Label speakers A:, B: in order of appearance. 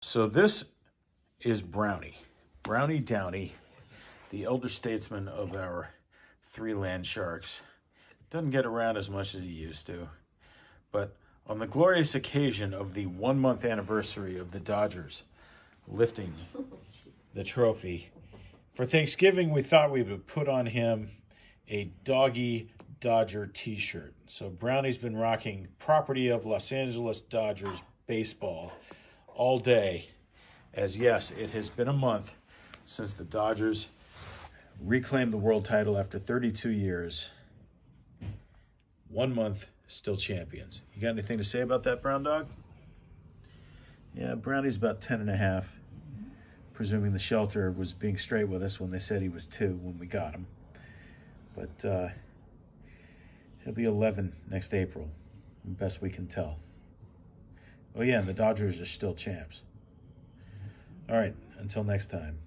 A: So this is Brownie. Brownie Downey, the elder statesman of our three land sharks. Doesn't get around as much as he used to. But on the glorious occasion of the one month anniversary of the Dodgers lifting the trophy, for Thanksgiving we thought we would put on him a doggy Dodger t-shirt. So Brownie's been rocking property of Los Angeles Dodgers baseball all day. As yes, it has been a month since the Dodgers reclaimed the world title after 32 years. One month, still champions. You got anything to say about that, Brown Dog? Yeah, Brownie's about 10 and a half. Presuming the shelter was being straight with us when they said he was two when we got him. But uh, he'll be 11 next April, best we can tell. Oh yeah, and the Dodgers are still champs. All right, until next time.